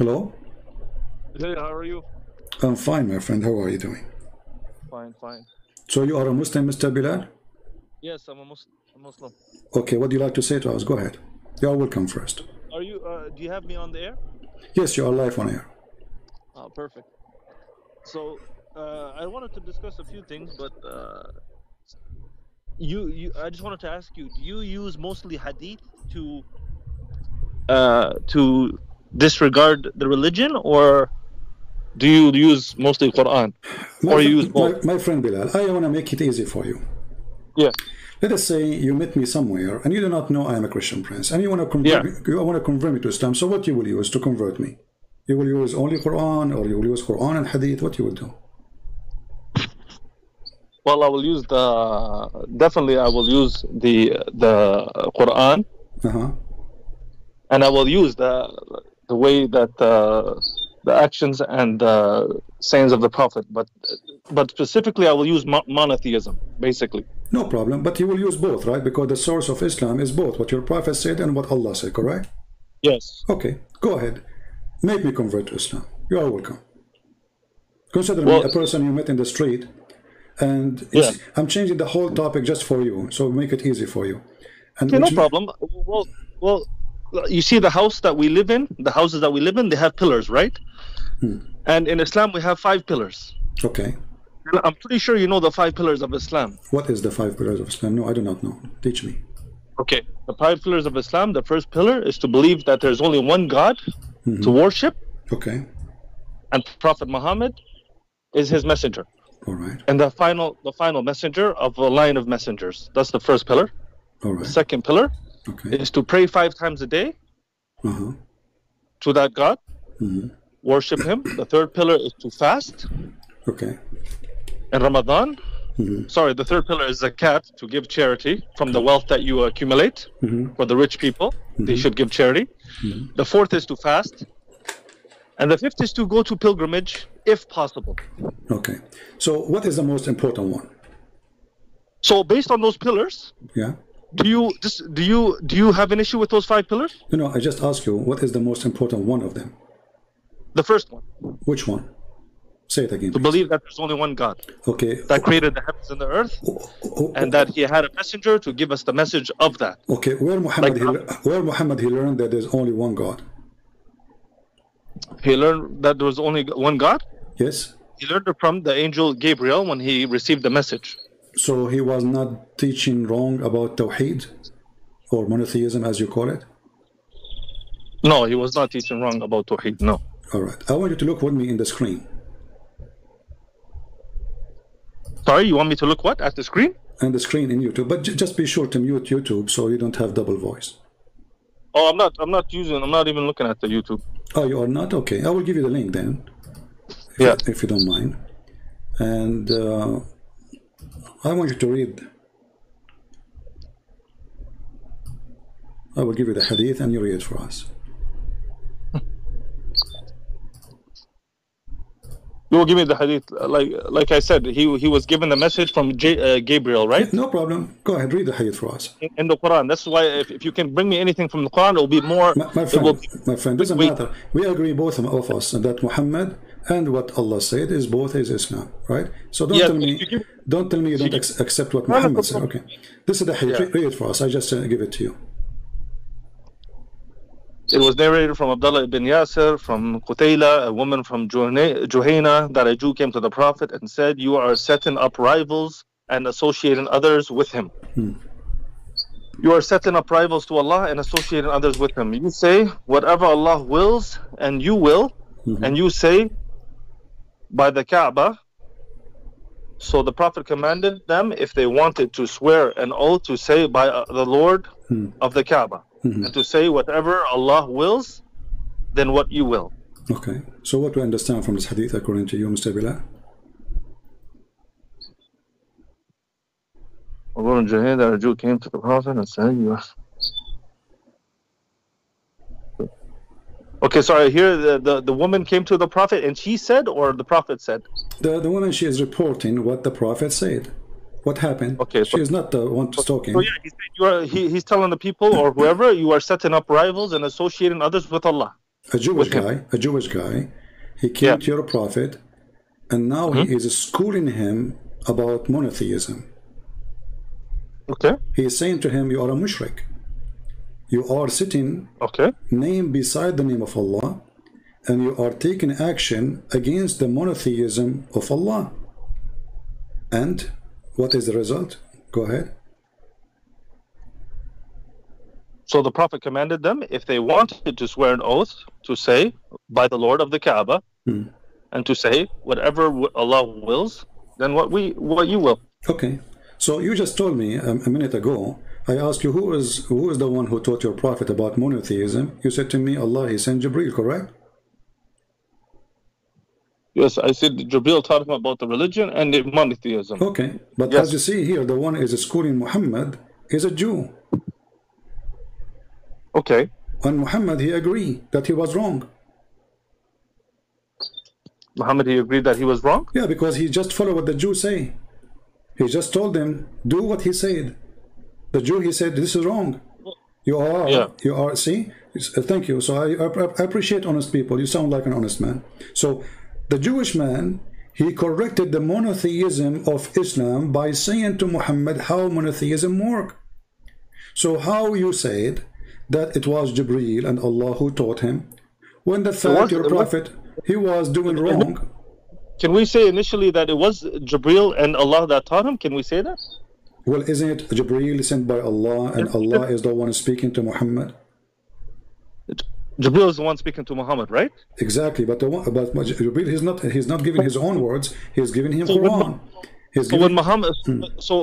Hello? Hey, how are you? I'm fine, my friend. How are you doing? Fine, fine. So you are a Muslim, Mr. Bilal? Yes, I'm a, Mus- Muslim. Okay, what do you like to say to us? Go ahead. You are welcome first. Are you? Uh, do you have me on the air? Yes, you are live on air. Oh, perfect. So uh, I wanted to discuss a few things, but uh, you, you, I just wanted to ask you: Do you use mostly hadith to uh, to disregard the religion, or do you use mostly Quran, My, or you use both? my, my friend Bilal, I want to make it easy for you. Yeah. Let us say you met me somewhere and you do not know I am a Christian prince and you want to convert Yeah. me, you want to convert me to Islam. So what you will use to convert me? You will use only Quran or you will use Quran and Hadith? What you will do? Well, I will use the definitely. I will use the the Quran, Uh-huh. and I will use the the way that uh, the actions and the sayings of the Prophet. But but specifically, I will use mo- monotheism, basically. No problem, but you will use both, right? Because the source of Islam is both what your prophet said and what Allah said, correct? Yes. Okay, go ahead. Make me convert to Islam. You are welcome. Consider Well- me a person you met in the street, and it's, I'm changing the whole topic just for you, so make it easy for you. And Okay, no problem. Well, well, you see the house that we live in, the houses that we live in, they have pillars, right? Hmm. And in Islam, we have five pillars. Okay. I'm pretty sure you know the five pillars of Islam. What is the five pillars of Islam? No, I do not know. Teach me. Okay. The five pillars of Islam, the first pillar is to believe that there's only one God to mm-hmm. worship, Okay. and Prophet Muhammad is his messenger. All right. And the final the final messenger of a line of messengers. That's the first pillar. All The second pillar Okay. is to pray five times a day Uh-huh. to that God. Mhm. Worship him. The third pillar is to fast Okay. in Ramadan. Mhm. Sorry, the third pillar is zakat to give charity from the wealth that you accumulate Mhm. for the rich people. They should give charity. The fourth is to fast. And the fifth is to go to pilgrimage if possible. Okay. So what is the most important one? So based on those pillars, Yeah. Do you just do you do you have an issue with those five pillars? You know, I just ask you what is the most important one of them. The first one, Which one? Say it again. to please. believe that there's only one God Okay. that created the heavens and the earth, Oh, oh, oh and oh. that He had a messenger to give us the message of that. Okay, where Muhammad Like- he, where Muhammad he learned that there's only one God. He learned that there was only one God. Yes. He learned it from the angel Gabriel when he received the message. So he was not teaching wrong about Tawheed or monotheism as you call it. No, he was not teaching wrong about Tawheed. No. All right. I want you to look with me in the screen. Sorry, you want me to look what at the screen? And the screen in YouTube, but j- just be sure to mute YouTube so you don't have double voice. Oh, I'm not. I'm not using. I'm not even looking at the YouTube. Oh, you are not? Okay, I will give you the link then. If Yeah. You, if you don't mind. And uh, I want you to read. I will give you the hadith and you read it for us. You will give me the hadith. Like like I said, he he was given the message from J, uh, Gabriel, right? No problem. Go ahead, read the hadith for us. In, in the Quran. That's why if, if you can bring me anything from the Quran, it will be more. My, my friend, my friend, doesn't Wait. matter. We agree both of us that Muhammad and what Allah said is both is Islam, right? So don't Yeah, tell me, give- don't tell me you don't accept what Muhammad said. Okay, this is the hadith. Yeah. Read it for us. I just uh, give it to you. It was narrated from Abdullah ibn Yasir, from Qutayla, a woman from Juhayna, that a Jew came to the Prophet and said, You are setting up rivals and associating others with him. You are setting up rivals to Allah and associating others with him. You say, Whatever Allah wills, and you will, and you say, By the Kaaba. So the Prophet commanded them, if they wanted to swear an oath, to say, By uh, the Lord of the Kaaba and to say whatever Allah wills, then what you will. Okay. So what do we understand from this hadith according to you, Mr. Bilal? Abu Jahil, that a Jew came to the Prophet and said, "You are." Okay, sorry. Here, the, the the woman came to the Prophet and she said, or the Prophet said. The the woman she is reporting what the Prophet said. What happened? Okay, She so- is not the one talking. So yeah, he said you are. He, he's telling the people or whoever you are setting up rivals and associating others with Allah. a Jewish him. guy, a Jewish guy, he came Yeah. to your prophet, and now he hmm? is schooling him about monotheism. Okay. He is saying to him, You are a mushrik. You are sitting Okay. name beside the name of Allah, and you are taking action against the monotheism of Allah. And what is the result? Go ahead. So the Prophet commanded them if they wanted to swear an oath to say by the Lord of the Kaaba Hmm. and to say whatever Allah wills, then what we what you will. Okay. So you just told me a, a minute ago. I asked you who is who is the one who taught your prophet about monotheism. You said to me, Allah. He sent Jibril, correct? Yes, I said Jibril taught him about the religion and the monotheism. Okay. But Yes. as you see here, the one is schooling Muhammad is a Jew, Okay. and Muhammad he agreed that he was wrong. Muhammad he agreed that he was wrong. Yeah, because he just followed what the Jews say. He just told them, do what he said. The Jew, he said, this is wrong. You are, Yeah. you are, see? Uh, Thank you. So I, I, I appreciate honest people. You sound like an honest man. So the Jewish man, he corrected the monotheism of Islam by saying to Muhammad how monotheism work. So how you said that it was Jibreel and Allah who taught him, when the fact was- your it was- prophet, he was doing wrong. Can we say initially that it was Jibril and Allah that taught him? Can we say that? Well, isn't it Jibreel sent by Allah and Allah is the one speaking to Muhammad? Jibril is the one speaking to Muhammad, right? Exactly, but the one, but Jibreel he's not he's not giving his own words. He's giving him So Quran. He's So giving, when Muhammad, Hmm. so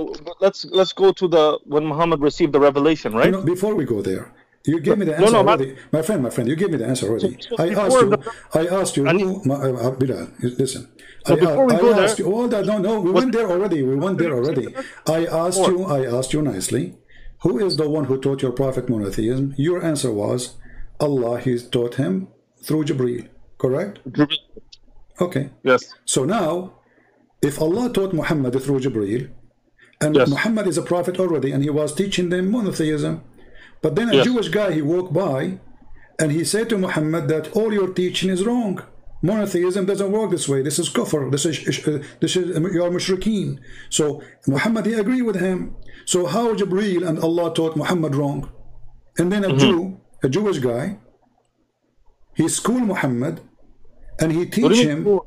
let's let's go to the when Muhammad received the revelation, right? no, before we go there, you gave me the answer no, not- already, my friend. My friend, you gave me the answer already. So- so I asked you. the- I asked you I who. My, uh, uh, Bilal, listen. I, before we I go asked there- you. Oh, that, no, no, we went there already. We went there already. I asked you. I asked you nicely. Who is the one who taught your prophet monotheism? Your answer was Allah. He taught him through Jibreel. Correct? Jibril. Okay. Yes. So now, if Allah taught Muhammad through Jibreel, and Yes. Muhammad is a prophet already, and he was teaching them monotheism, but then a Yes. Jewish guy he walked by, and he said to Muhammad that all your teaching is wrong. Monotheism doesn't work this way. This is kufr. This is uh, this is you are mushrikeen. So Muhammad he agreed with him. So how Jibreel and Allah taught Muhammad wrong, and then a Mm-hmm. Jew, a Jewish guy, he schooled Muhammad, and he teach him. school-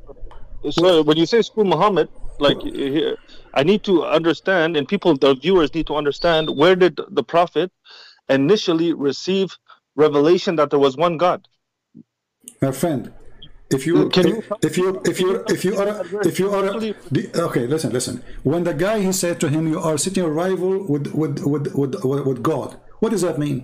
So when you say school Muhammad, like here, I need to understand, and people, the viewers need to understand, where did the Prophet initially receive revelation that there was one God? my friend if you Can you- if you if you if you are if you are okay listen listen. When the guy he said to him you are sitting a rival with with with with, with, god. What does that mean?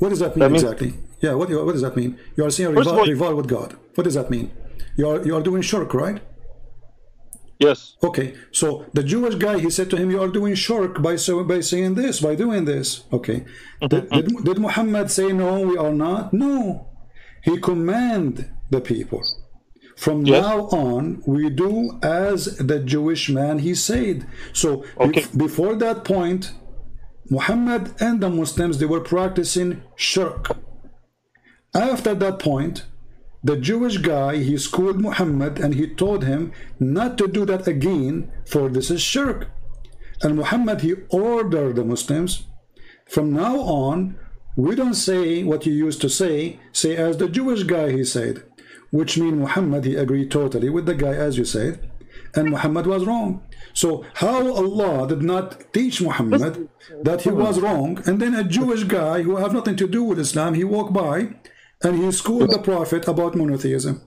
What does that mean That means- exactly? Yeah what what does that mean? You are seeing a First rival, all- rival with god. What does that mean? You are you are doing shirk right Yes. Okay, so the Jewish guy, he said to him, "You are doing shirk by so by saying this, by doing this." Okay, mm-hmm, did, did, mm-hmm. did Muhammad say no? We are not. No, he command the people. From Yes. now on, we do as the Jewish man he said. So Okay. before that point, Muhammad and the Muslims they were practicing shirk. After that point, the Jewish guy he schooled Muhammad and he told him not to do that again, for this is shirk. And Muhammad he ordered the Muslims from now on, we don't say what you used to say, say as the Jewish guy he said, which mean Muhammad he agreed totally with the guy as you said, and Muhammad was wrong. So how Allah did not teach Muhammad that he was wrong, and then a Jewish guy who have nothing to do with Islam, he walked by and he schooled the Prophet about monotheism.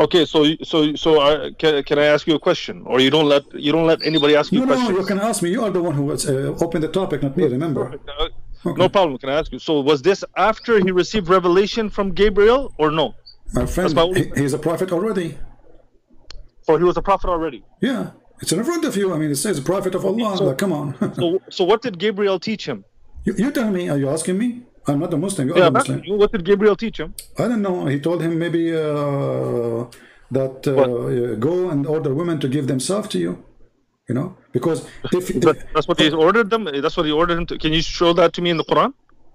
Okay. So so so uh, can, can I ask you a question, or you don't let you don't let anybody ask you No, no, you can ask me. You are the one who uh, opened the topic, not me. Remember? Uh, No problem. Can I ask you? So was this after he received revelation from Gabriel, or no? My friend, my he, he's a prophet already. Or he was a prophet already? Yeah, it's in front of you. I mean, it says prophet of Allah. so- like, come on. So so what did Gabriel teach him? you, you tell me. Are you asking me? I'm not a Muslim. You Yeah, are a Muslim. you, what did Gabriel teach him? I don't know. He told him maybe uh, that uh, go and order women to give themselves to you. You know, because if, That, if that's what he ordered them. That's what he ordered him to. Can you show that to me in the Quran?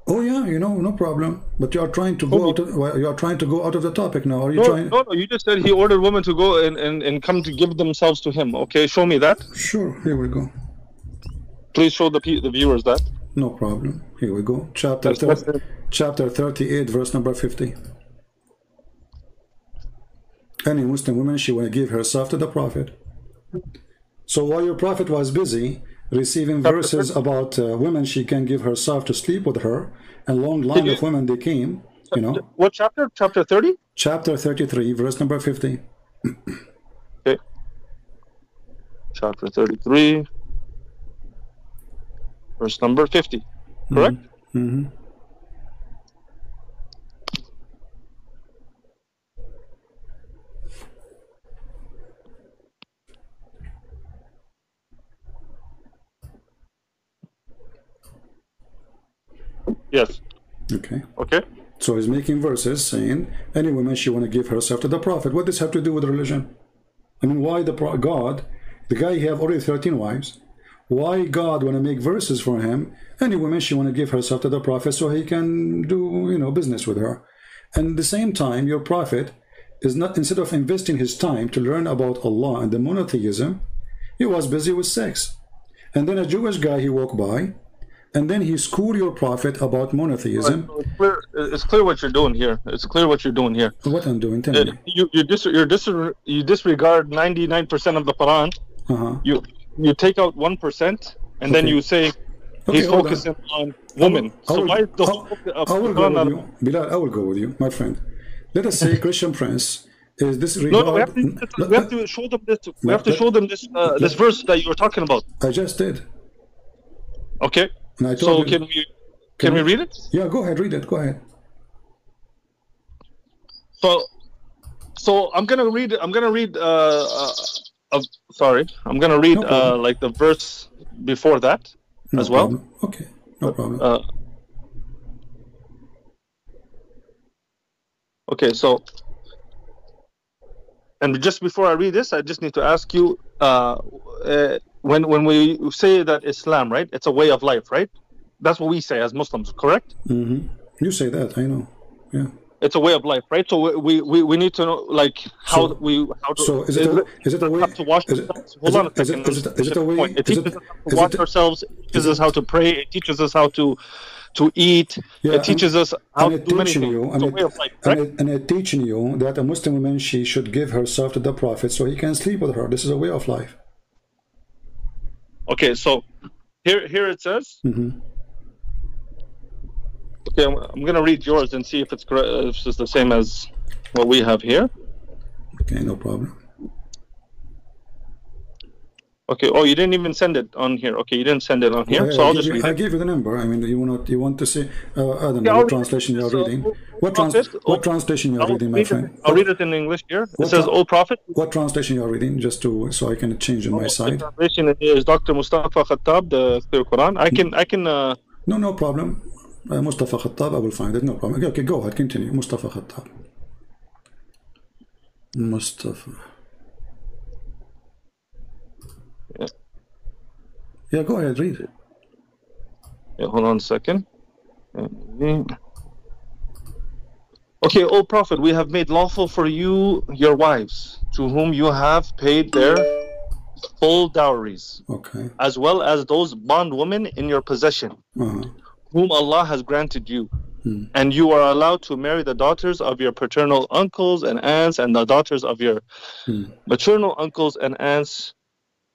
Oh yeah, you know, no problem. But you are trying to go out. Of, well, you are trying to go out of the topic now. Are you No, trying? no, no. You just said he ordered women to go and, and, and come to give themselves to him. Okay, show me that. Sure. Here we go. Please show the the viewers that. No problem. Here we go. Chapter thir- chapter thirty-eight, verse number fifty. Any Muslim woman, she will give herself to the Prophet. So while your Prophet was busy receiving verses about uh, women, she can give herself to sleep with her, and long line you- of women they came. You know, What chapter? Chapter 30? chapter thirty-three, verse number fifty. Okay. Chapter 33, verse number 50. Correct? Mm-hmm. Yes. Okay. Okay. So he's making verses saying, any woman she want to give herself to the prophet. What does have to do with religion? I mean, why the pro- God, the guy he have already 13 wives, why God want to make verses for him? Any woman she want to give herself to the prophet so he can do, you know, business with her. And at the same time, your prophet is not, instead of investing his time to learn about Allah and the monotheism, he was busy with sex. And then a Jewish guy he walked by, and then he schooled your prophet about monotheism. So it's, clear, it's clear what you're doing here. It's clear what you're doing here. What I'm doing, tell Uh, me. You you dis you're dis you disregard 99% of the Quran. Uh-huh. You you take out one percent, and then you say Okay, he's focusing on women. I So will- why the whole I will go with you. Bilal, I will go with you, my friend. Let us say Christian Prince is this No, regard. no, we have to, we have to show them this. We have to show them this uh, this verse that you were talking about. I just did. Okay. And I So you. can we can we we- read it? Yeah, go ahead, read it. Go ahead. So so I'm gonna read. I'm gonna read. Uh, uh, uh sorry, I'm gonna read No uh, like the verse before that No as well. problem. Okay, no problem. Uh, okay, so and just before I read this, I just need to ask you: uh, uh, when when we say that Islam, right? It's a way of life, right? That's what we say as Muslims, correct? hmm You say that, I know. Yeah. It's a way of life, right? So we we, we need to know like how So- we how to So is it a, is it a way? have to wash is it- ourselves. is Hold on a it- is it- second. is it- is it a way? Point. It- teaches us how is to wash it- ourselves. It teaches us how to pray. It teaches us how to to eat. Yeah, it teaches us how and to do many things. you, It's and a it, way of life, and, correct? it, and it teaching you that a Muslim woman she should give herself to the Prophet so he can sleep with her. This is a way of life. Okay, so here here it says. hmm Okay, I'm, I'm gonna read yours and see if it's correct. If it's the same as what we have here. Okay, no problem. Okay. Oh, you didn't even send it on here. Okay, you didn't send it on here, so I'll give just you, read I gave you the number. I mean, you want you want to see? Uh, I don't know Yeah, I'll what translation you are So, reading. oh, What trans what oh, translation you are I'll reading, my friend? it, I'll read it in English here. It What says, tra- "O Prophet." What translation you are reading? Just to so I can change on my side. The translation is Dr. Mustafa Khattab, the clear Quran. I can, I can. Uh, No, no problem. Uh, Mustafa Khattab, I will find it. No problem. Okay, okay, go ahead. Continue. Mustafa Khattab. Mustafa. Yeah. Yeah, go ahead. Read it. yeah, hold on a second. Okay, O Prophet, we have made lawful for you your wives, to whom you have paid their full dowries, Okay. as well as those bondwomen in your possession, Uh-huh. Whom Allah has granted you. Hmm. And you are allowed to marry the daughters of your paternal uncles and aunts and the daughters of your Hmm. maternal uncles and aunts,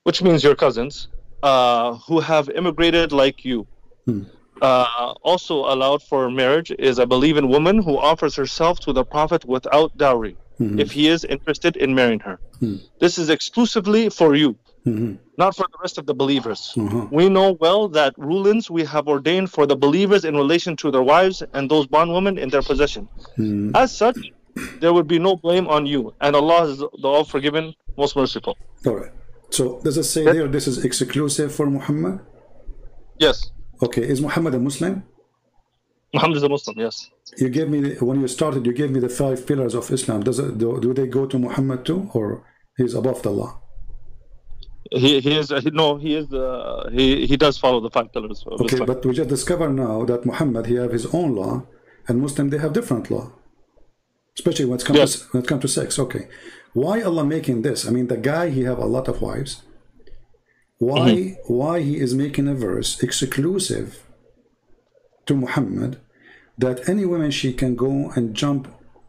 which means your cousins, uh, who have immigrated like you. Hmm. Uh, also allowed for marriage is a believing woman who offers herself to the Prophet without dowry, Mhm. if he is interested in marrying her. Hmm. This is exclusively for you, Mhm. not for the rest of the believers. Uh-huh. We know well that rulings we have ordained for the believers in relation to their wives and those bondwomen in their possession. Hmm. As such, there would be no blame on you, and Allah is the all forgiving, most merciful. All right. So does it say there this is exclusive for Muhammad? Yes, Okay. Is Muhammad a Muslim? Muhammad is a Muslim, yes. You gave me the, when you started. You gave me the five pillars of Islam. Does it do, do they go to Muhammad too, or he's above the Allah? He, he is no he is uh, he he does follow the five pillars. Okay, but we just discover now that Muhammad he have his own law, and Muslim they have different law. Especially when it comes Yes. to, when it comes to sex. Okay, why Allah making this? I mean, the guy he have a lot of wives. Why Mm-hmm. why he is making a verse exclusive to Muhammad that any woman she can go and jump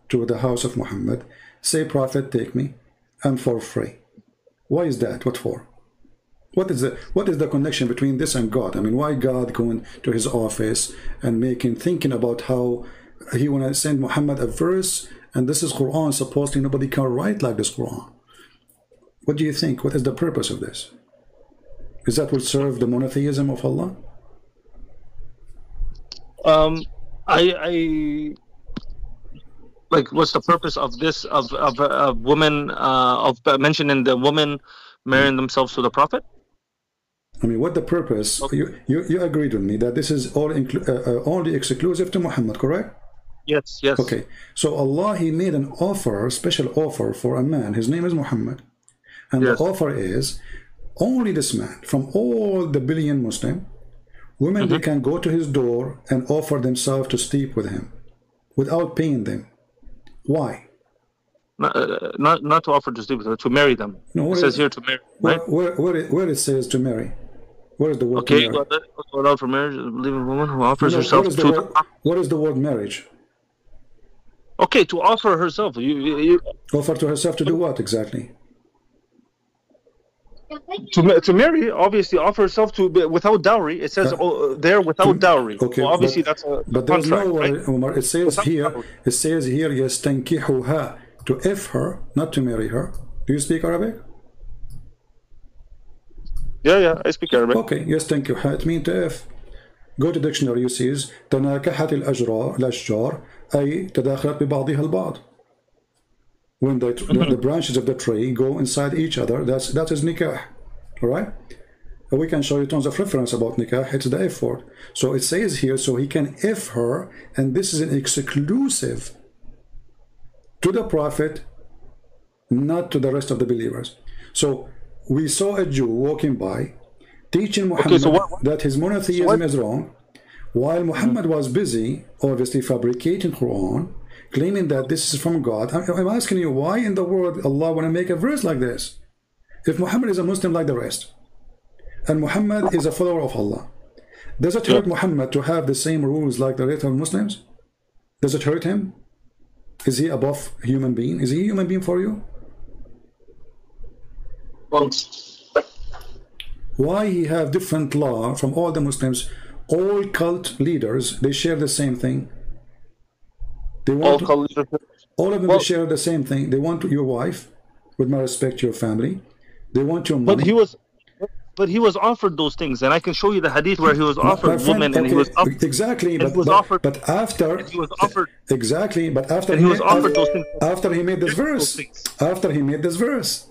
to the house of Muhammad, say Prophet take me, I'm for free. Why is that? What for? What is the what is the connection between this and God? I mean, why God going to his office and making thinking about how he want to send Muhammad a verse and this is Quran supposedly nobody can write like this Quran. What do you think? What is the purpose of this? Is that will serve the monotheism of Allah? Um, I, I like what's the purpose of this of of of women uh, of mentioning the woman marrying themselves to the prophet? I mean, what the purpose? You, you you agreed with me that this is all inclu- uh, uh, only exclusive to Muhammad, correct? Yes, yes. Okay, so Allah He made an offer, special offer for a man. His name is Muhammad, and Yes. the offer is only this man from all the billion Muslim women. They can go to his door and offer themselves to sleep with him, without paying them. Why? Not, uh, not not to offer to sleep to marry them. No, it says is- here to marry, Where right? where where it, where it says to marry? Where is the word Okay, go allowed for marriage, believing a woman who offers No, herself to word, what is the word marriage? Okay, to offer herself. You, you Offer to herself to do what exactly? to ma- to marry, obviously, offer herself to be, without dowry. It says Uh, oh, there without dowry. Okay, so obviously but, that's a but there's contract, no right? word, Omar. It says Without here, dowry. it says here, يستنكحها to if her, not to marry her. Do you speak Arabic? Yeah, yeah, I speak Arabic. Okay, يستنكحها it means to if. Go to dictionary, you see تناكحت الأجرار الأشجار أي تداخلت ببعضها البعض. when the, the, the branches of the tree go inside each other, that's that is nikah. All right? We can show you tons of reference about nikah. It's the F word. So it says here, so he can if her, and this is an exclusive to the Prophet, not to the rest of the believers. So we saw a Jew walking by, teaching Muhammad so what- that his monotheism what- is wrong, while Muhammad mm-hmm. was busy, obviously fabricating Quran, claiming that this is from God. I'm, asking you, why in the world Allah want to make a verse like this? If Muhammad is a Muslim like the rest, and Muhammad is a follower of Allah, does it hurt Muhammad to have the same rules like the rest of Muslims? Does it hurt him? Is he above human being? Is he a human being for you? Why he have different law from all the Muslims? All cult leaders they share the same thing. They all want to, call all of them well- share the same thing. They want your wife, with my respect, to your family. They want your money. But he was, but he was offered those things, and I can show you the hadith where he was My- my offered friend, women, and he was offered, exactly, but, he was but, offered- but after he was offered. exactly, but after And he was made- offered after, those things. after he made this verse, after he made this verse,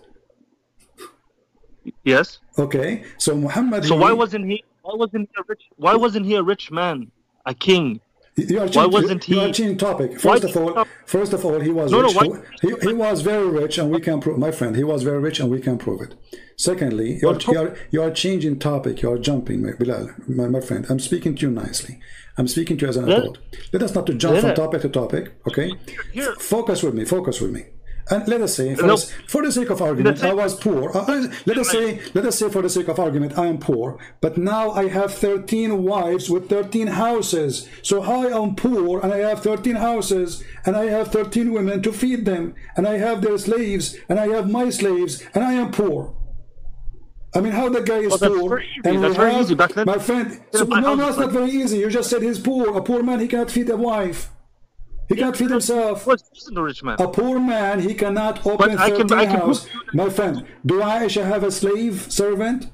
Yes. okay. So Muhammad, So he- why wasn't he? Why wasn't he a rich? Why wasn't he a rich man, a king? You are Why changing, wasn't you, you are changing topic. First did of all, first of all, he was No, no, rich. why- he, he was very rich, and we can prove. My friend, he was very rich, and we can prove it. Secondly, you are, you are, you are changing topic. You are jumping, my, Bilal, my, my friend. I'm speaking to you nicely. I'm speaking to you as an adult. Let us not to jump from topic to topic. Okay, Here- F- focus with me. Focus with me. And let us say, for, No. the, for the sake of argument, I was poor. Uh, uh, let us say, let us say, for the sake of argument, I am poor. But now I have 13 wives with 13 houses. So I am poor, and I have 13 houses, and I have 13 women to feed them, and I have their slaves, and I have my slaves, and I am poor. I mean, how the guy is Well, poor, and That's very easy. Back then- my friend. So, no, no, it's not very easy. You just said he's poor. A poor man, he cannot feed a wife. He can't feed himself. Was wasn't a rich man? A poor man, he cannot open I can- I can house. prove to you that- My friend, do Aisha have a slave servant?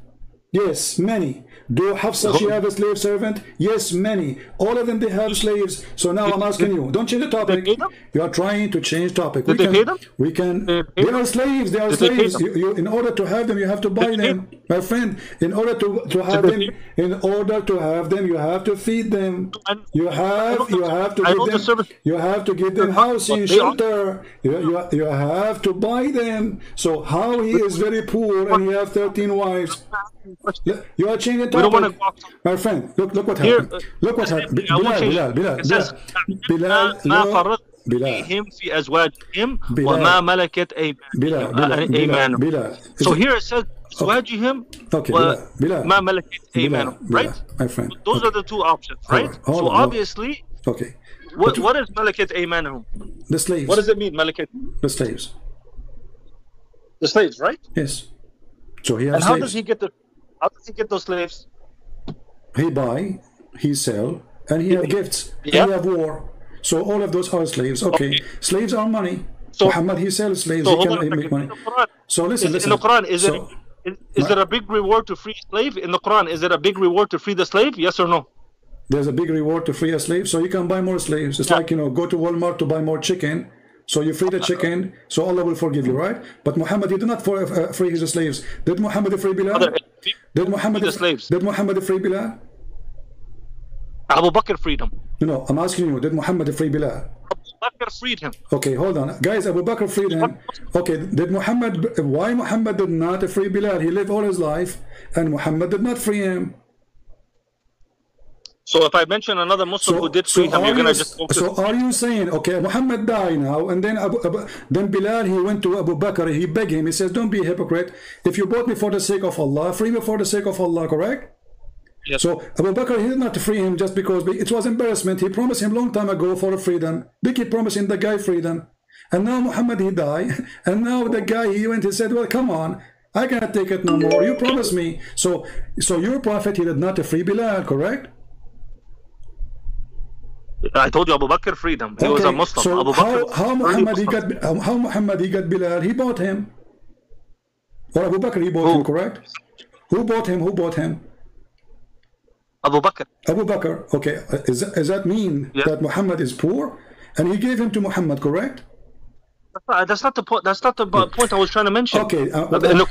Yes, many. Do Hafsa she have a slave servant? Yes, many. All of them they have slaves. So now I'm asking you, don't change the topic. You are trying to change topic. Did we they can, pay them? We can. They They are slaves. They are Did they slaves. them? You, you, in order to have them, you have to buy they them. My friend, in order to, to have them, in order to have them, you have to feed them. You have you have to give them you have to give them housing, shelter. You, you, you have to buy them. So how he is very poor and he have 13 wives. You are changing topic. My friend, look look what happened. Look what happened. Bilal, Bilal, Bilal, Bilal, Bilal, بلا في أزواجهم وما ملكت أيمانهم. بلا So here it says أزواجهم okay, بلا. ما ملكت أيمانهم. Right? My friend. Those okay. are the two options, right? Hold so on, obviously. Okay. What, what is ملكت أيمانهم? The slaves. What does it mean ملكت? The slaves. The slaves, right? Yes. So he has And how slaves. does he get the? how does he get those slaves? He buy, he sell, and he have gifts. Yeah. He have war. So all of those are slaves. Okay. Okay. Slaves are money. So- Muhammad he sells slaves. So he can make second. money. Quran, So listen, is- listen. in the Quran, is so, it is, is there a big reward to free a slave? In the Quran, is there a big reward to free the slave? Yes or no? there's a big reward to free a slave, so you can buy more slaves. It's Yeah. like you know, go to Walmart to buy more chicken. So you free the chicken, so Allah will forgive you, right? But Muhammad, he did not for, uh, free his slaves. Did Muhammad free Bilal? Did Muhammad the slaves. Did Muhammad free Bilal? Abu Bakr freed him. No, no. I'm asking you. Did Muhammad free Bilal? Abu Bakr freed him. Okay, hold on, guys. Abu Bakr freed him. Okay, did Muhammad? Why Muhammad did not free Bilal? He lived all his life, and Muhammad did not free him. So if I mention another Muslim who did free him, you're gonna just focus. so are you saying okay? Muhammad died now, and then Abu, Abu, then Bilal he went to Abu Bakr. He begged him. He says, "Don't be a hypocrite. If you bought me for the sake of Allah, free me for the sake of Allah." Correct? Yes. So Abu Bakr he did not free him just because it was embarrassment. He promised him long time ago for freedom. They keep promising the guy freedom, and now Muhammad he died, and now the guy he went. He said, "Well, come on." I cannot take it no more. You promised me. So, so your prophet he did not free Bilal, correct? I told you Abu Bakr freed him. He was a Muslim. So Abu how, Bakr. how early Muhammad he got how Muhammad he got Bilal? He bought him. Or Abu Bakr he bought Who? him, correct? Who bought him? Who bought him? Abu Bakr. Abu Bakr. Okay, is, does that mean Yeah. that Muhammad is poor? And he gave him to Muhammad, correct? That's not, the point. That's not the point I was trying to mention. Okay, uh,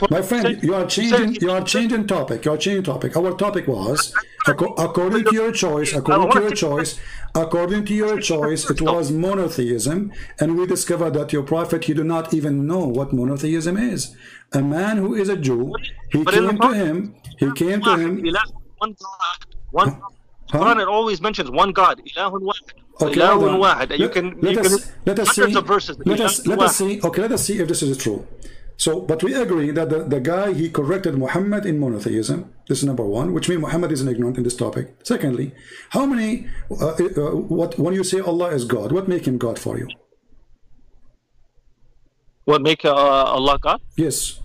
my friend, you are changing. You are changing topic. You are changing topic. Our topic was, according to your choice, according to your choice, according to your choice, it was monotheism, and we discovered that your prophet he do not even know what monotheism is. A man who is a Jew, he came to him. He came to him. One God. One. Huh? Quran it always mentions one God. Ilahun wahid. Okay, hold Ilahun on. wahid. You Let- can. let you us can let us hundreds see. of verses. Let us let us see. Okay, let us see if this is true. So, but we agree that the, the guy he corrected Muhammad in monotheism. This is number one, which means Muhammad is an ignorant in this topic. Secondly, how many? Uh, uh, what when you say Allah is God, what make him God for you? What make uh, Allah God? Yes.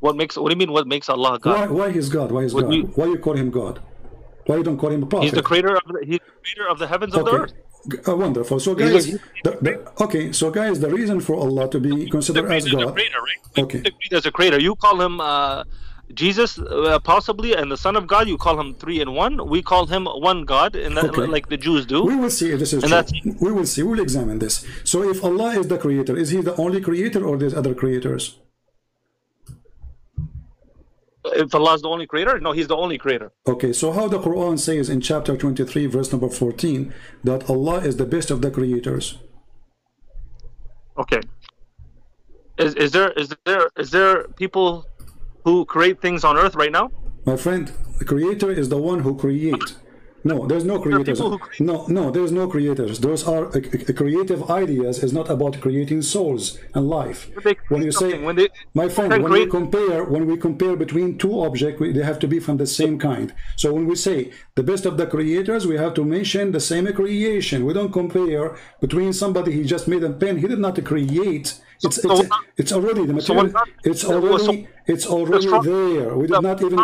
What makes? What do you mean? What makes Allah God? Why? Why he's God? Why is What God? you- why you call him God? Why you don't call him a prophet? He's the creator of the. He's the creator of the heavens and the earth. Uh, wonderful. So, guys, the, the, okay. So, guys, the reason for Allah to be considered as God. creator, right? Okay. Is a creator. You call him uh, Jesus, uh, possibly, and the Son of God. You call him three in one. We call him one God, and that, Okay. like the Jews do. We will see if this is And true. that's- We will see. We will examine this. So, if Allah is the creator, is He the only creator, or there's other creators? If Allah is the only creator, no, He's the only creator. Okay. So, how the Quran says in chapter 23, verse number 14, that Allah is the best of the creators. Okay. Is is there is there is there people who create things on earth right now? My friend, the creator is the one who create. No, there's no creators. create- No, no, there's no creators. Those are uh, creative ideas. is not about creating souls and life. When you say, when they- my friend, when we compare, when we compare between two objects, we, they have to be from the same kind. So when we say the best of the creators, we have to mention the same creation. We don't compare between somebody he just made a pen. He did not create. It's so it's, it's already the so material. It's already it's already there. We did not even.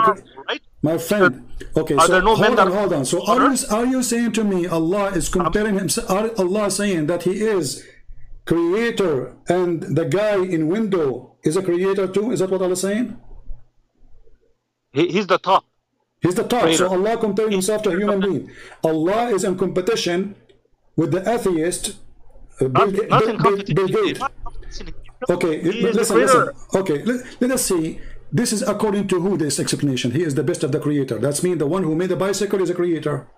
right. My friend, okay, Are so no hold on, hold on. So are you, are you saying to me Allah is comparing himself, are Allah saying that he is creator and the guy in window is a creator too? Is that what Allah is saying? He, he's the top. He's the top. Creator. So Allah comparing himself to a human being. Allah is in competition with the atheist, uh, Bill, Not, not Bill, Bill, Gates. not competition. He's Okay, He but is the listen, listen. Okay, let, let us see. This is according to who this explanation. He is the best of the creator. That's mean the one who made the bicycle is a creator.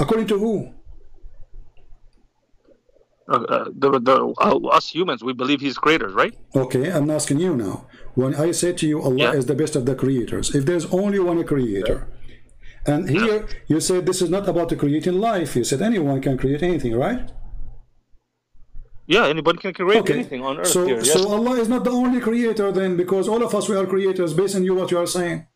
According to who? Uh, uh, the, the, uh, us humans, we believe he's creators, right? Okay, I'm asking you now. When I say to you, Allah Yeah. is the best of the creators, if there's only one creator, and here you said this is not about the creating life, you said anyone can create anything, right? Yeah, anybody can create Okay. anything on earth So, here. Yes. so Allah is not the only creator then, because all of us we are creators based on you what you are saying.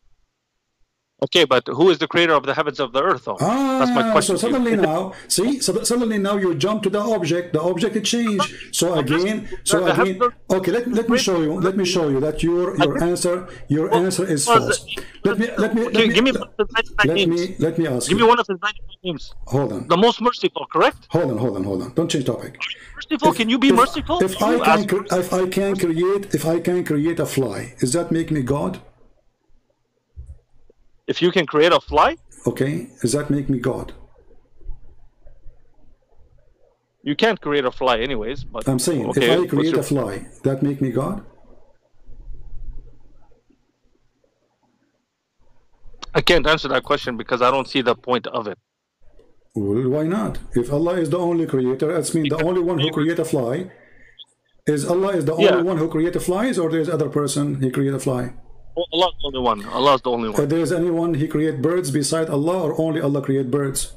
okay, but who is the creator of the heavens of the earth, though? That's my Ah, question. so suddenly now, see, so suddenly now you jump to the object. The object it changed. So again, so the again, okay. Let, let me show you. Let me show you that your your answer your answer is false. Let me let me let me give me one of his let me let me ask Give me one of his 99 names. Hold on, The most merciful, correct? hold on, hold on, hold on. Don't change topic. Merciful? can you be If- merciful? If I can ask- cre- if I can create if I can create a fly, does that make me God? if you can create a fly, Okay, does that make me God? you can't create a fly anyways. But I'm saying okay, if I create your- a fly, that make me God? I can't answer that question because I don't see the point of it. Well, why not? If Allah is the only creator, that's mean the only one who create a fly. Is Allah is the only Yeah. one who create a flies, or there's other person he create a fly? Oh, Allah's the only one. Allah's the only one. one. there's anyone he create birds beside Allah, or only Allah create birds?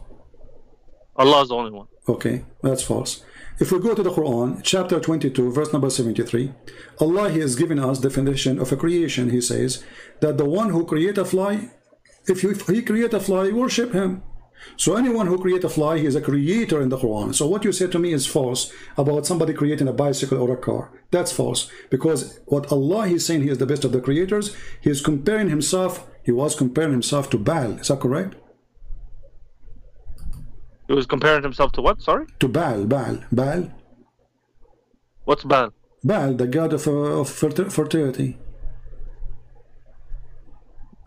Allah's the only one. Okay, that's false. If we go to the Quran, chapter 22, verse number 73, Allah He has given us definition of a creation. He says that the one who create a fly, if, you, if he create a fly, worship him. So anyone who create a fly, he is a creator in the Quran. So what you said to me is false about somebody creating a bicycle or a car. That's false. Because what Allah is saying he is the best of the creators, he is comparing himself, he was comparing himself to Baal. Is that correct? He was comparing himself to what? Sorry? To Baal, Baal, Baal. What's Baal? Baal, the god of, uh, of fertility.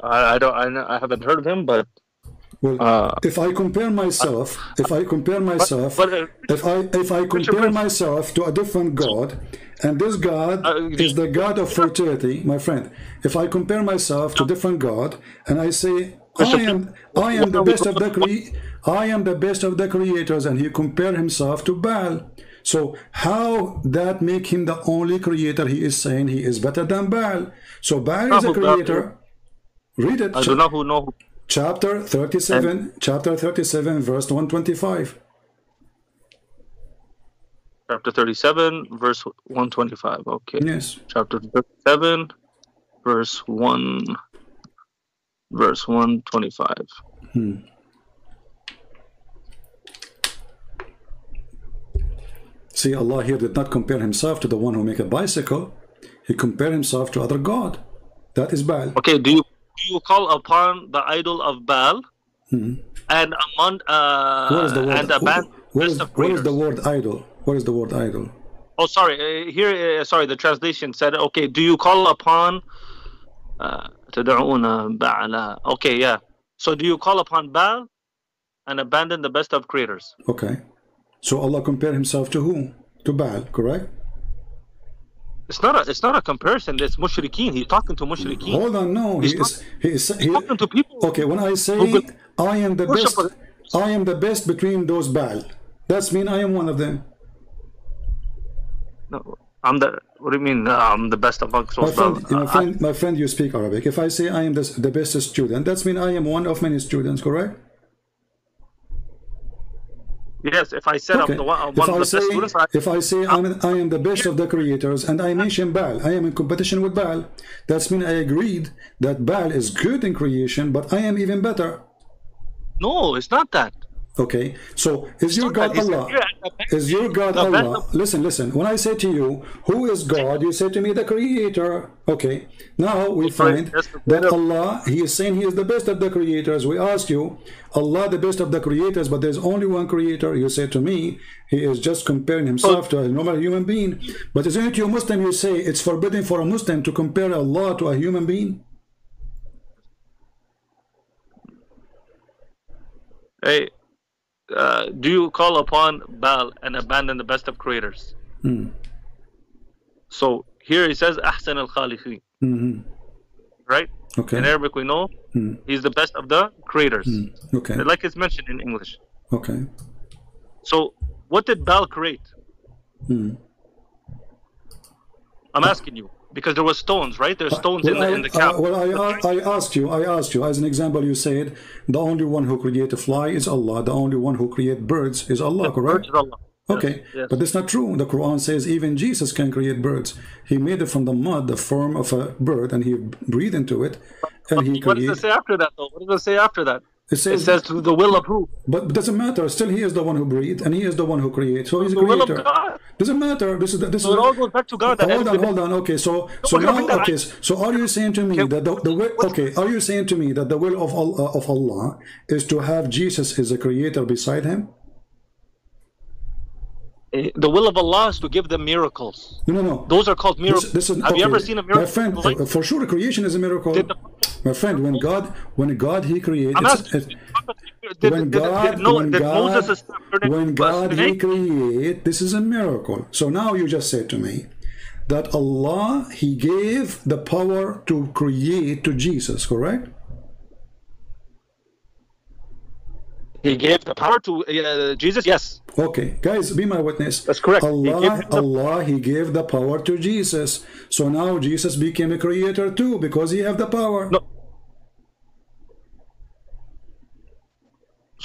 I, I don't. I, I haven't heard of him, but Well, Uh, if I compare myself, if I compare myself, but, uh, if I if I compare myself to a different god, and this god Uh, is the god of fertility, my friend. If I compare myself to different god, and I say I am I am the best of the cre- I am the best of the creators, and he compare himself to Baal. So how that make him the only creator? He is saying he is better than Baal. So Baal is a creator. Read it. I do not know. Who, Chapter 37, chapter 37, verse 125. chapter thirty-seven, verse one twenty-five. Okay. Yes. Chapter thirty-seven, verse one, verse one twenty-five. Hmm. See, Allah here did not compare himself to the one who make a bicycle. He compared himself to other God. That is bad. Okay. Do you you call upon the idol of Baal and among uh What is the word? and abandon what, rest is, of what is the creators? word idol? What is the word idol? Oh, sorry. Uh, here, uh, sorry. The translation said, "Okay, do you call upon uh, تدعون بعلا?" Okay, yeah. So, do you call upon Baal and abandon the best of creators? Okay. So Allah compared himself to who? To Baal, correct? It's not a. It's not a comparison. It's mushrikeen. He's talking to mushrikeen. Hold on, no. He He's is, he is, he, He's talking to people. okay, when I say I am the best, I am the best between those Baal. That's mean I am one of them. No, I'm the. What do you mean? uh, I'm the best amongst My friend, Baal? my Uh, friend, my friend, you speak Arabic. If I say I am the, the best student, that's mean I am one of many students, correct? Yes, if I said Okay. I'm the one, I'm If one I the say, best students, I, if I say uh, I'm, I am the best of the creators, and I mention Baal, I am in competition with Baal. That's mean I agreed that Baal is good in creation, but I am even better. no, it's not that. Okay, so is your God that. It's- Allah? You're at the best- Is your God best Allah? of- Listen, listen. When I say to you, who is God? You say to me, the Creator. Okay. Now we find that Allah, He is saying He is the best of the creators. We ask you, Allah, the best of the creators, but there's only one Creator. You say to me, He is just comparing Himself to a normal human being. But isn't it you Muslim? You say it's forbidden for a Muslim to compare Allah to a human being. Hey, uh, do you call upon Baal and abandon the best of creators? Hmm. So here he says Ahsan al Khaliqin. Mm-hmm. Right? Okay. In Arabic we know mm. he's the best of the creators. Mm. Okay. Like it's mentioned in English. Okay. So what did Baal create? Mm. I'm asking you because there was stones, right? There's stones in Uh, Well, the I, in the uh, camp. well, I, I asked you, I asked you, as an example, you said the only one who create a fly is Allah, the only one who create birds is Allah, correct? Birds of Allah. Okay, yes. but that's not true. The Quran says even Jesus can create birds. He made it from the mud, the form of a bird, and he breathed into it, and he What does it say after that, though? What does it say after that? It It says, says to the will of who? but it doesn't matter. Still, he is the one who breathed, and he is the one who creates. So he's the a The will of. God. Doesn't matter. This is the, this So is it all goes back to God. That hold on, hold on. Okay, so so now, okay, so are you saying to me Okay, that the, the will? Okay, are you saying to me that the will of Allah, of Allah is to have Jesus as a creator beside him? Eh, The will of Allah is to give them miracles. No, no, no. Those are called miracles. This, this is, Have you ever seen a miracle? My friend, for, for sure, creation is a miracle. Did the- my friend, when God, when God, He created. I'm it's- asking. it's- Did, when did, did, God, did, no, when God, Moses turn into when God He created, this is a miracle. So now you just said to me that Allah He gave the power to create to Jesus, correct? He gave the power to uh, Jesus. Yes. Okay, guys, be my witness. That's correct. Allah, gave him the- Allah, He gave the power to Jesus. So now Jesus became a creator too because He have the power. No.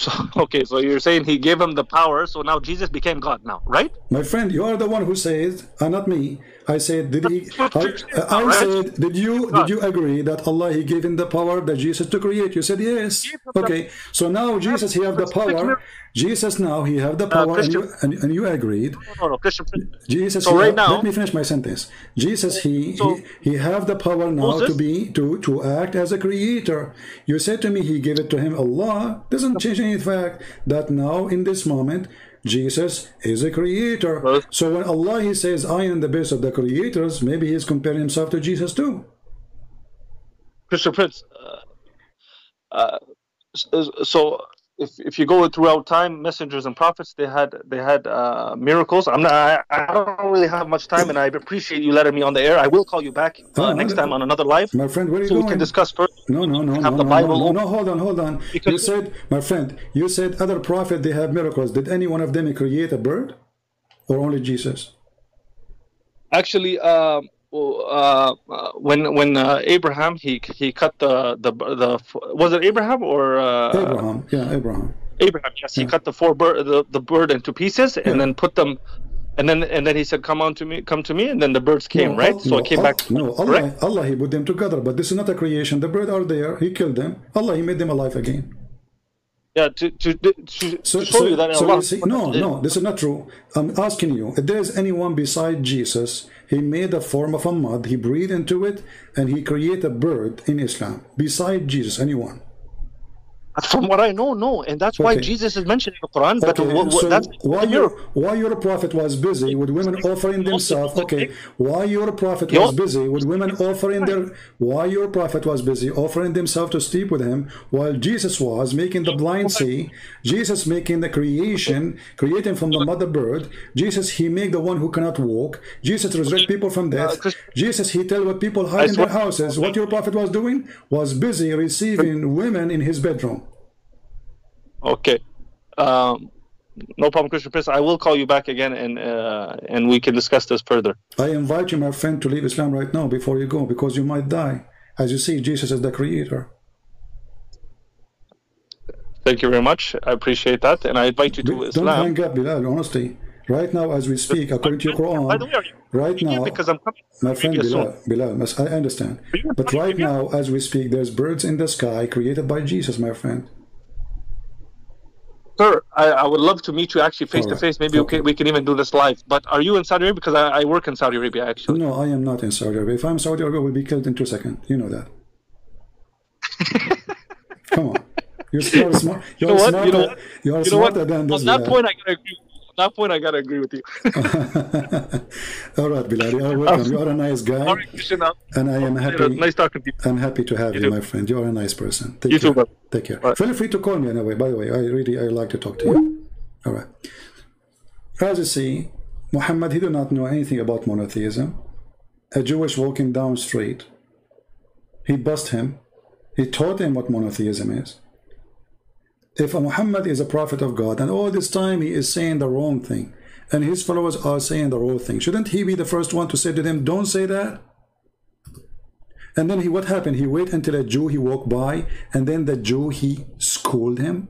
So okay, so you're saying he gave him the power, so now Jesus became God now, right? My friend, you are the one who says, uh, not me. I said, did he? I, I said, did you did you agree that Allah He gave him the power that Jesus to create? You said yes. Okay, so now Jesus He have the power. Jesus now He have the power, and you and, and you agreed. No, no, Christian. Jesus, So right now- let me finish my sentence. Jesus, he he, he have the power now to be to to act as a creator. You said to me, he gave it to him. Allah doesn't change any fact that now in this moment. Jesus is a creator. So when Allah he says, I am the best of the creators, maybe he's comparing himself to Jesus too. Christian Prince. Uh, uh, so, so if if you go throughout time, messengers and prophets they had they had uh, miracles. I'm not. I, I don't really have much time, and I appreciate you letting me on the air. I will call you back uh, Oh, next okay. time on another live, My friend, where are you so we can discuss further. No, no, no, no, have no, the no, Bible no, open. no, hold on, hold on. Because- you said, my friend, you said other prophet they have miracles. Did any one of them create a bird, or only Jesus? Actually, um, uh, uh, when when uh, Abraham he he cut the the the was it Abraham or uh, Abraham, yeah, Abraham. Abraham, yes, he cut the four bird the, the bird into pieces and then put them, and then and then he said, "Come on to me, come to me," and then the birds came, No, right? So no, it came back. No, Allah? Allah, He put them together, but this is not a creation. The birds are there. He killed them. Allah, He made them alive again. Yeah, to to to, to show so, you that so Allah. see, no, no, this is not true. I'm asking you, if there's anyone beside Jesus, He made a form of a mud, He breathed into it, and He created a bird in Islam. Beside Jesus, anyone? From what I know, no, and that's why Okay. Jesus is mentioned in the Quran. But Okay, wha- wha- so that's why your why your prophet was busy with women offering themselves? Okay, why your prophet was busy with women offering their why your prophet was busy offering themselves to sleep with him while Jesus was making the blind see, Jesus making the creation, creating from the mother bird. Jesus he make the one who cannot walk. Jesus resurrect people from death. Jesus he tell what people hide in their houses. What your prophet was doing was busy receiving women in his bedroom. Okay. Um, no problem, Christian Prince. I will call you back again, and uh, and we can discuss this further. I invite you, my friend, to leave Islam right now before you go, because you might die. As you see, Jesus is the creator. Thank you very much. I appreciate that, and I invite you to Don't Islam. hang up, Bilal, honestly. Right now, as we speak, according to your By the way, are Quran, you right now, because I'm coming. my friend Bilal. Bilal, I understand. But right now, as we speak, there's birds in the sky created by Jesus, my friend. Sir, I, I would love to meet you actually face to face. Maybe Okay. we can even do this live. But are you in Saudi Arabia? Because I, I work in Saudi Arabia actually. No, I am not in Saudi Arabia. If I'm Saudi Arabia, we'll be killed in two seconds. You know that. Come on. You're, smart. You're know what? smarter, You know what? You're You know what? smarter than this. On that Bilal. point, I gotta agree. On that point, I gotta agree with you. All right, Bilal, you are welcome. You are a nice guy, All right, Christian. and I am happy. Nice talking to you. I'm happy to have you, too. my friend. You are a nice person. Take You care. too. Take care. Right. Feel free to call me anyway. By the way, I really I like to talk to you. All right. As you see, Muhammad he did not know anything about monotheism, a Jewish walking down street. He bust him. He taught him what monotheism is. If Muhammad is a prophet of God and all this time he is saying the wrong thing and his followers are saying the wrong thing, shouldn't he be the first one to say to them, don't say that? And then he, what happened? He wait until a Jew he walked by, and then the Jew he scolded him.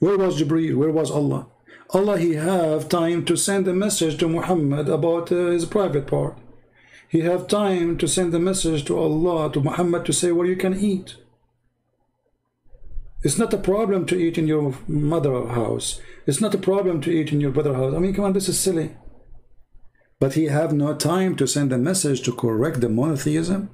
Where was Jibreel? Where was Allah? Allah he have time to send a message to Muhammad about uh, his private part. He have time to send a message to Allah, to Muhammad to say where you can eat. It's not a problem to eat in your mother house. It's not a problem to eat in your brother house. I mean, come on, this is silly but he have no time to send a message to correct the monotheism?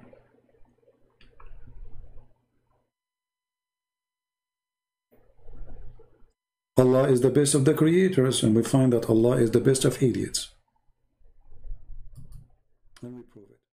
Allah is the best of the creators and we find that Allah is the best of idiots.